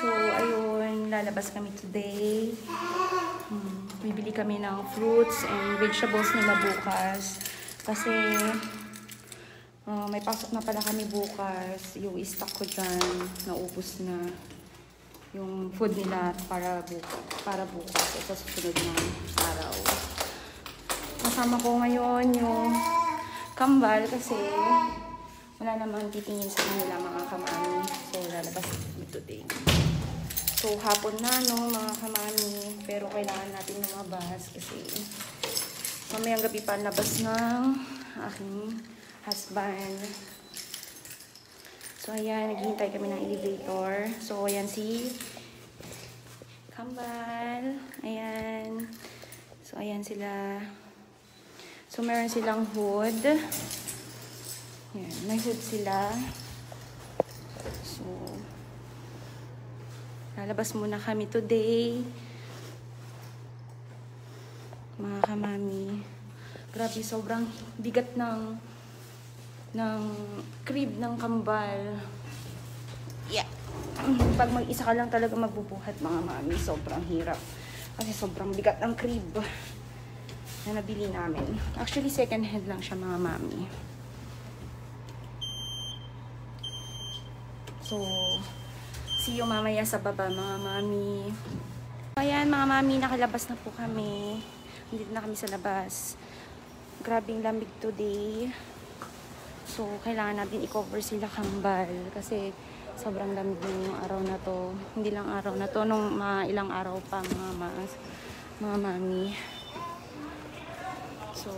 So, ayun, lalabas kami today. Hmm, bibili kami ng fruits and vegetables nila bukas. Kasi, uh, may pasok na pala kami bukas. Yung stock ko dyan, naubos na yung food nila para bukas. Para bukas. Ito sa sunod na araw. Kasama ko ngayon yung kambal kasi wala naman titingin sa kanila mga kamami. So, lalabas dito din. So, hapon na, no, mga kamami. Pero kailangan natin lumabas kasi mamayang gabi pa labas ng aking husband. So, ayan, naghihintay kami ng elevator. So, ayan si Kambal. Ayan. So, ayan sila. So, meron silang hood. Yan, may hood sila. So, lalabas muna kami today. Mga kamami. Grabe, sobrang bigat ng ng crib ng kambal. Yeah. Pag mag-isa ka lang talaga magbubuhat mga mami, sobrang hirap. Kasi sobrang bigat ng crib na nabili namin. Actually, second hand lang siya mga mami. So, see you mamaya sa baba mga mami. Ayan mga mami, nakalabas na po kami. Nandito na kami sa labas. Grabing lamig today. So, kailangan natin i-cover sila kambal. Kasi, sobrang lamig yung araw na to. Hindi lang araw na to, nung mga ilang araw pa mga, mas, mga mami. So,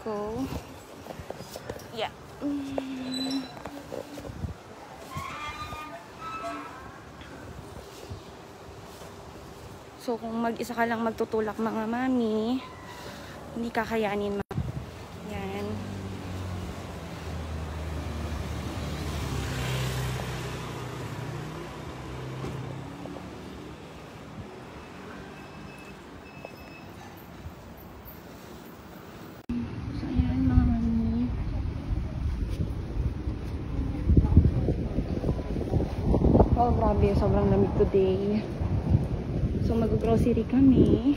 go. Yeah. Mm. So, kung mag-isa ka lang magtutulak mga mami, hindi kakayanin Yan. Mga mami. Oh, grabe. Sobrang lamig today. So, mag-grocery kami.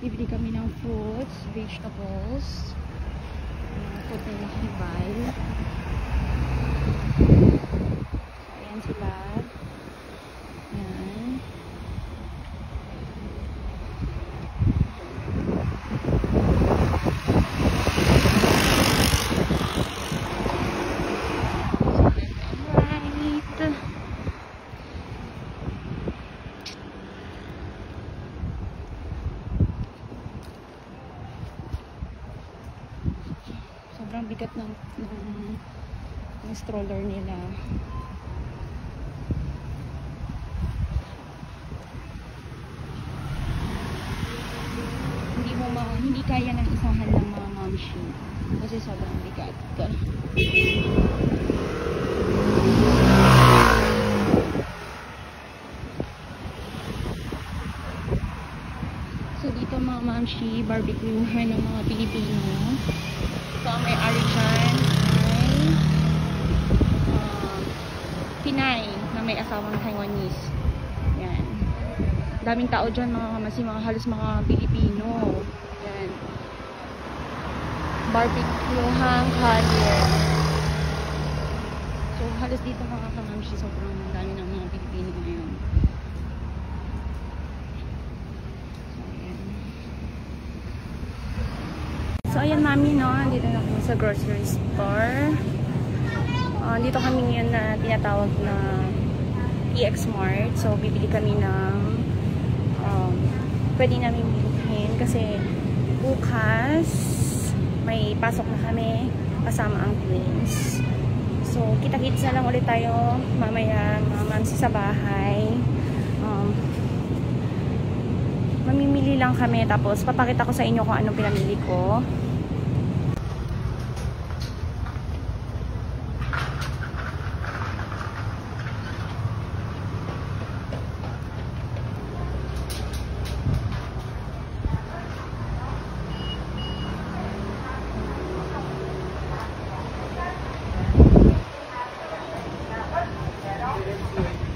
Bibili kami ng fruits, vegetables. Food nila hibay. So, ayan sila. Ayan. Alright. sobrang bigat ng, ng, ng stroller nila. Hindi mo ma, hindi kaya ng isahan ng mga mamshi kasi sobrang bigat. So dito mga mamshi, barbecue ng mga Pilipino. So, ang may-ari dyan ay uh, Pinay na may asawang Taiwanese. Yan. Daming tao dyan mga kamasi, mga halos mga Pilipino. Yan. Barbecue hang kalye. So, halos dito mga kamamshi, sobrang dami ng mga Pilipino ngayon. Yan. So, ayan mami, no? Dito na kami sa grocery store. Uh, dito kami ngayon na tinatawag na EX Mart. So, bibili kami ng um, pwede namin bilhin kasi bukas may pasok na kami kasama ang twins. So, kita-kits na lang ulit tayo mamaya mga mamsi sa bahay. Um, mamimili lang kami tapos papakita ko sa inyo kung anong pinamili ko. 对。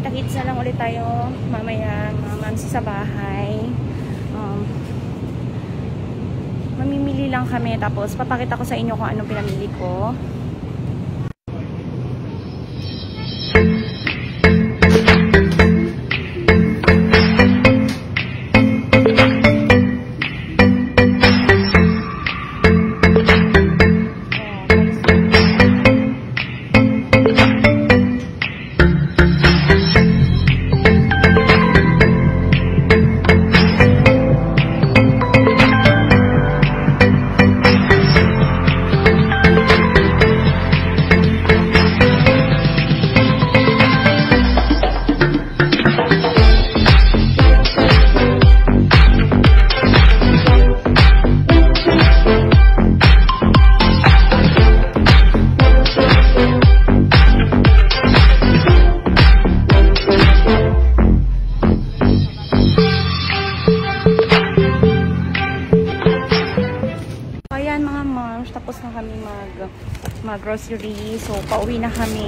Kita-kits na lang ulit tayo mamaya mga mamsi sa bahay. Um, mamimili lang kami tapos papakita ko sa inyo kung anong pinamili ko. Grocery. So pauwi na kami.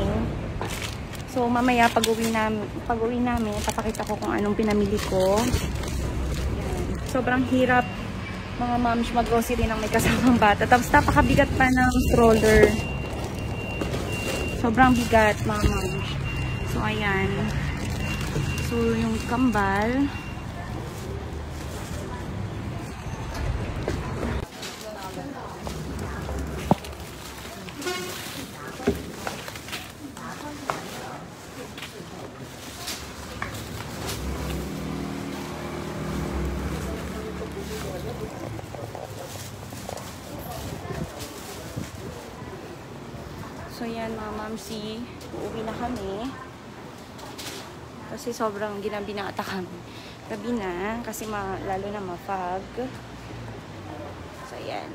So mamaya pag uwi namin, pag uwi namin, papakita ko kung anong pinamili ko. Ayan. Sobrang hirap mga moms mag grocery ng may kasamang bata. Tapos napakabigat pa ng stroller. Sobrang bigat mga moms. So ayan. So yung kambal. Mga mamsi, uuwi na kami. Kasi sobrang ginabinata kami. Gabi na, kasi ma, lalo na mafag. So yan.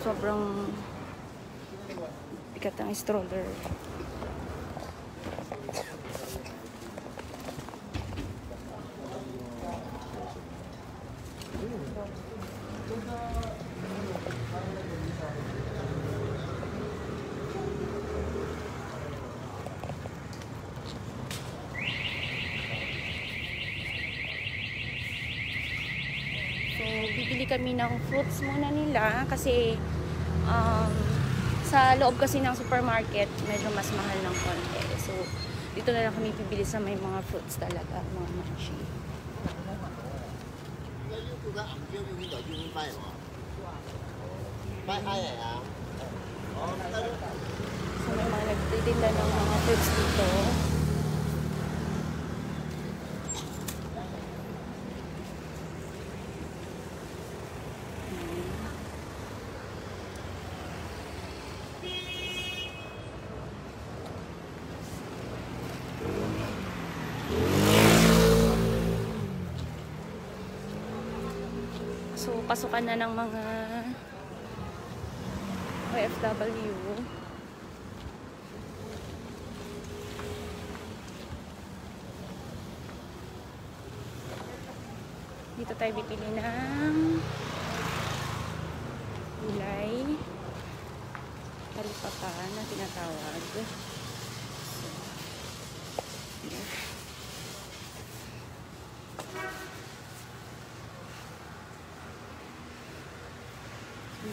Sobrang bigat ang stroller. So, bumili kami ng fruits muna nila kasi um, sa loob kasi ng supermarket, medyo mas mahal ng konti. So, dito na lang kami pibili sa may mga fruits talaga, mga manchi. So, may mga nagtitinda ng mga fruits dito. So, pasukan na ng mga OFW. Dito tayo bibili ng gulay. Talipapa na tinatawag. So.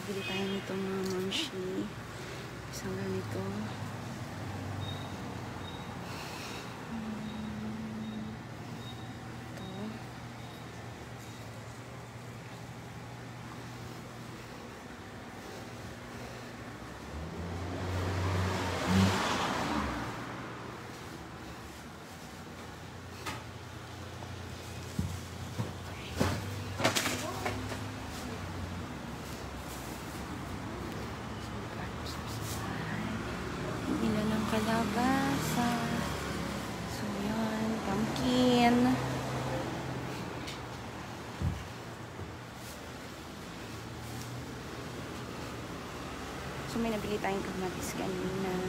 Bibili tayo nito mga mamshi. Isang ganito. May nabili tayong kamatis kanina.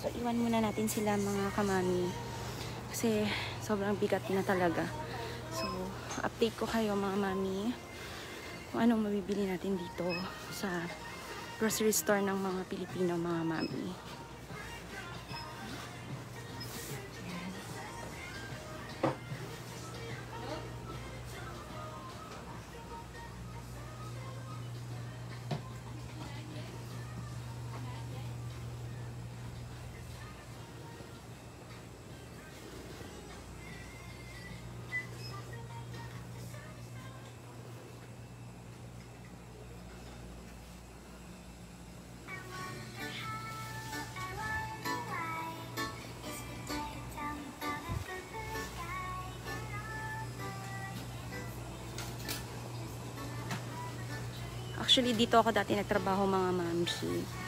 So, iwan muna natin sila mga kamami. Kasi, sobrang bigat na talaga. So, update ko kayo mga mami. Kung anong mabibili natin dito sa grocery store ng mga Pilipino mga mami. Actually, dito ako dati nagtrabaho mga mamsi.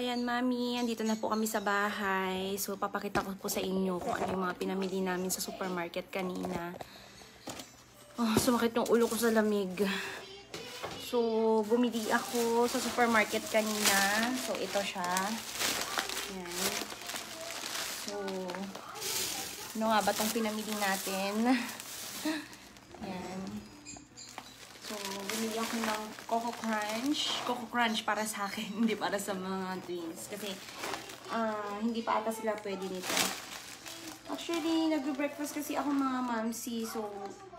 Ayan, mami. Andito na po kami sa bahay. So, papakita ko po sa inyo kung ano yung mga pinamili namin sa supermarket kanina. Oh, sumakit yung ulo ko sa lamig. So, bumili ako sa supermarket kanina. So, ito siya. Ayan. So, ano nga ba itong pinamili natin? Ayan. Bumili ako ng Coco Crunch. Coco Crunch para sa akin, hindi para sa mga twins. Kasi, ah, hindi pa ata sila pwede nito. Actually, nag-breakfast kasi ako mga mamsi. So,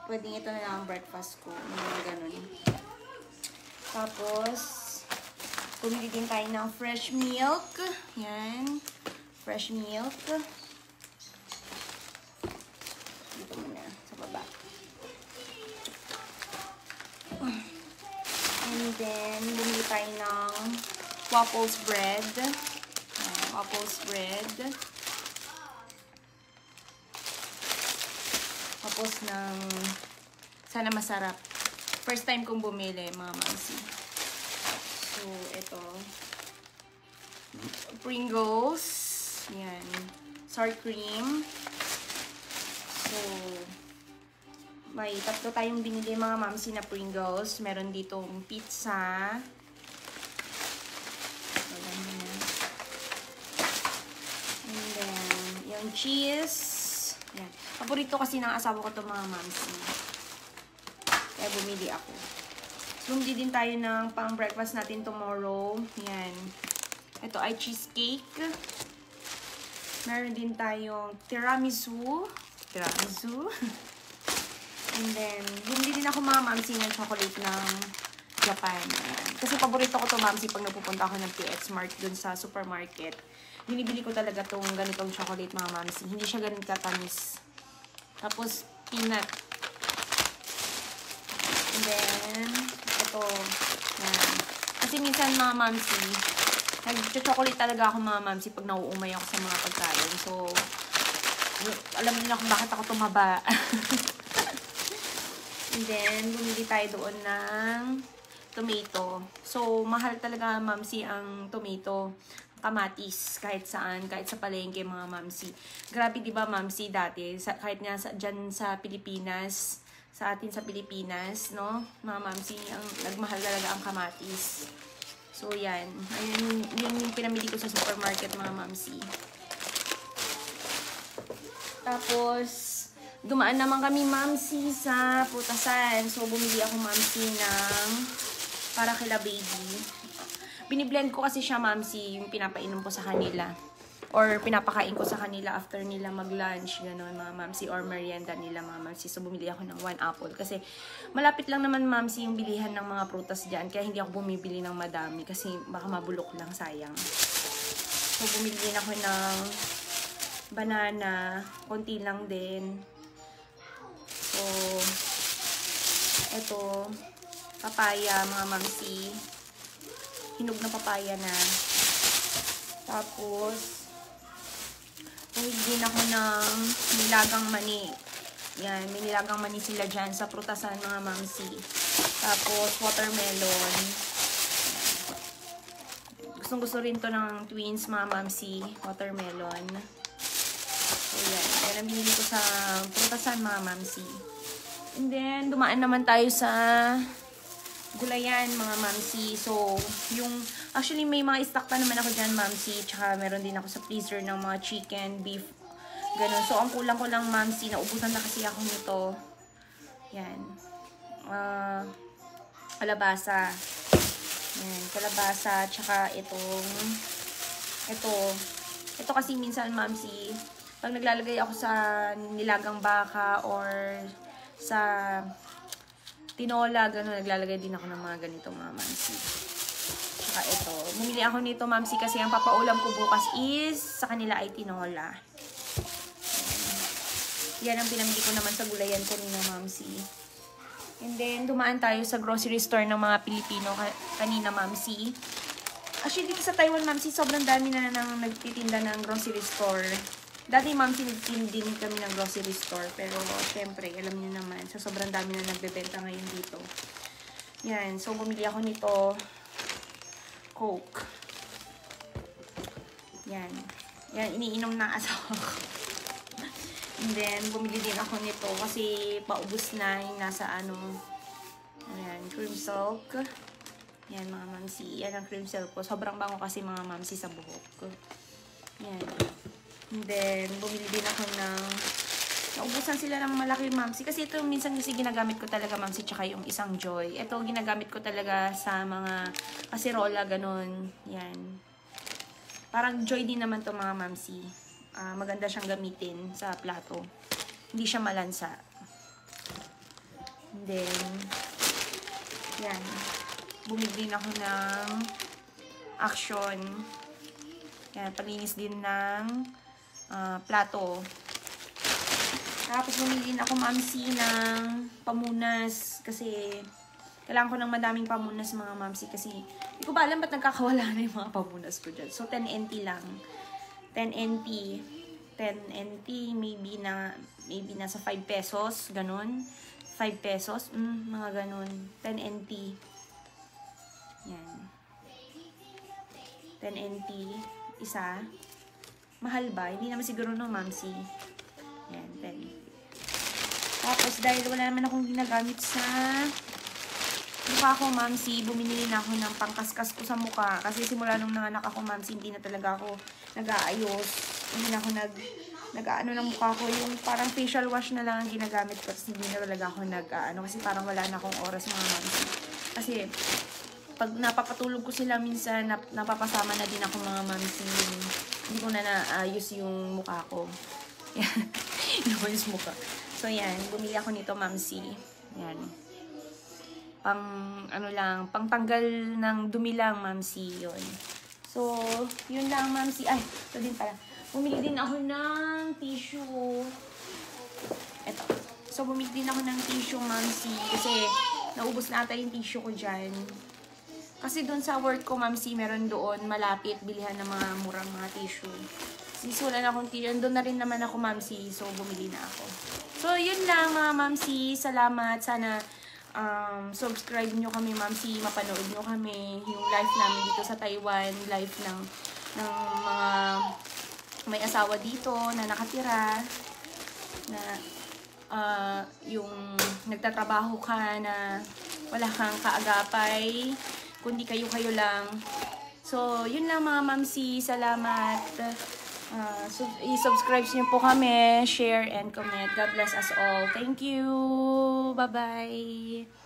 pwedeng ito na lang ang breakfast ko. Mga ganun. Tapos, bumili din tayo ng fresh milk. Yan. Fresh milk. Dito muna, sa baba. And then, bumili tayo ng waffles bread. Ayan, waffles bread. Tapos ng sana masarap. First time kong bumili, mga mamsi. So, ito. Pringles. Yan. Sour cream. So, may tatlo tayong binili mga mamsi na Pringles. Meron ditong pizza. And then, yung cheese. Yan. Paborito kasi ng asawa ko to mga mamsi. Kaya bumili ako. Bumili din tayo ng pang breakfast natin tomorrow. Yan. Ito ay cheesecake. Meron din tayong tiramisu. Tiramisu. And then, bumili din ako mga mamsi ng chocolate ng Japan. Ayan. Kasi paborito ko to mamsi pag napupunta ako ng PX Mart dun sa supermarket. Binibili ko talaga tong ganitong chocolate mga mamsi. Hindi siya ganun katamis. Tapos, peanut. And then, ito. Yan. Kasi minsan mga mamsi, nag-chocolate talaga ako mga mamsi pag nauumay ako sa mga pagkain. So, alam niyo na kung bakit ako tumaba. And then, bumili tayo doon ng tomato. So, mahal talaga, mamsi, ang tomato. Kamatis, kahit saan, kahit sa palengke, mga mamsi. Grabe, di ba, mamsi, dati, sa, kahit nga sa, dyan sa Pilipinas, sa atin sa Pilipinas, no? Mga mamsi, ang nagmahal talaga ang kamatis. So, yan. Ayun, yun yung pinamili ko sa supermarket, mga mamsi. Tapos, dumaan naman kami, mamsi, sa putasan. So, bumili ako, mamsi, ng para kila baby. Biniblend ko kasi siya, mamsi, yung pinapainom ko sa kanila. Or pinapakain ko sa kanila after nila mag-lunch, gano'n, mga mamsi, or merienda nila, mga mamsi. So, bumili ako ng one apple. Kasi, malapit lang naman, mamsi, yung bilihan ng mga prutas dyan. Kaya hindi ako bumibili ng madami. Kasi, baka mabulok lang, sayang. So, bumili ako ng banana. Konti lang din. So, eto, papaya, mga mamsi. Hinog na papaya na. Tapos, din ako ng nilagang mani. Yan, may nilagang mani sila dyan sa prutasan, mga mamsi. Tapos, watermelon. Gustong gusto rin to ng twins, mga mamsi. Watermelon. Yan. Ang binili ko sa prutasan, mga mamsi. And then, dumaan naman tayo sa gulayan, mga mamsi. So, yung, actually, may mga stock pa naman ako dyan, mamsi. Tsaka, meron din ako sa freezer ng mga chicken, beef, ganun. So, ang kulang ko lang, mamsi, naubusan na kasi ako nito. Yan. Ah, kalabasa. Yan, kalabasa. Tsaka, itong, ito, Ito kasi minsan, mamsi, pag naglalagay ako sa nilagang baka or sa tinola, gano'n, naglalagay din ako ng mga ganito mga mamsi. Saka ito. Bumili ako nito, mamsi, kasi ang papaulam ko bukas is sa kanila ay tinola. Yan ang pinamili ko naman sa gulayan kanina, mamsi. And then, dumaan tayo sa grocery store ng mga Pilipino ka- kanina, mamsi. Actually, dito sa Taiwan, mamsi, sobrang dami na nang nagtitinda ng grocery store. Dati, mamsi, nagtitinda din kami ng grocery store. Pero, syempre, alam niyo naman, sa sobrang dami na nagbebenta ngayon dito. Yan. So, bumili ako nito. Coke. Yan. Yan, iniinom ng asawa ko. And then, bumili din ako nito kasi paubos na yung nasa ano. Ayan, cream silk. Yan, mga mamsi. Yan ang cream silk ko. Sobrang bango kasi mga mamsi sa buhok. Yan. And then, bumili din ako ng... Naubusan sila ng malaki mamsi. Kasi ito minsan kasi ginagamit ko talaga mamsi tsaka yung isang joy. Ito ginagamit ko talaga sa mga kasirola, ganun. Yan. Parang joy din naman to mga mamsi. Ah, maganda siyang gamitin sa plato. Hindi siya malansa. And then, yan. Bumili din ako ng action. Yan, palinis din ng ah, plato. Tapos bumili ako mamsi ng pamunas kasi kailangan ko ng madaming pamunas mga mamsi kasi hindi ko ba alam ba't nagkakawala na yung mga pamunas ko dyan. So, 10 NT lang. 10 NT. 10 NT, maybe na, maybe nasa 5 pesos, ganun. 5 pesos, mm, mga ganun. 10 NT. Yan. 10 NT, isa. Mahal ba? Hindi naman siguro no, mamsi. Yan, 10 Tapos, dahil wala naman akong ginagamit sa mukha ko, mamsi, bumili na ako ng pangkaskas ko sa mukha. Kasi simula nung nanganak ako, mamsi, hindi na talaga ako nag-aayos. Hindi na ako nag nag-ano ng mukha ko. Yung parang facial wash na lang ang ginagamit ko. Kasi hindi na talaga ako nag-ano. Kasi parang wala na akong oras mga mamsi. Kasi pag napapatulog ko sila minsan, nap, napapasama na din ako mga mamsi. Hindi ko na naayos yung mukha ko. Yan. Inaayos mukha. So, yan. Bumili ako nito, mamsi. Yan pang ano lang, pang tanggal ng dumi lang, mamsi, yun. So, yun lang, mamsi. Ay, ito din pala. Bumili din ako ng tissue. Ito. So, bumili din ako ng tissue, mamsi. Kasi, naubos na ata yung tissue ko dyan. Kasi doon sa work ko, mamsi, meron doon malapit bilihan ng mga murang mga tissue. Wala na akong tissue. Doon na rin naman ako, mamsi. So, bumili na ako. So, yun lang, mga mamsi. Salamat. Sana um, subscribe nyo kami, ma'am, si mapanood nyo kami, yung live namin dito sa Taiwan, live ng, ng mga may asawa dito na nakatira, na uh, yung nagtatrabaho ka na wala kang kaagapay, kundi kayo-kayo lang. So, yun lang mga mamsi. Salamat. Uh, sub- i-subscribe niyo po kami, share and comment. God bless us all. Thank you. Bye-bye.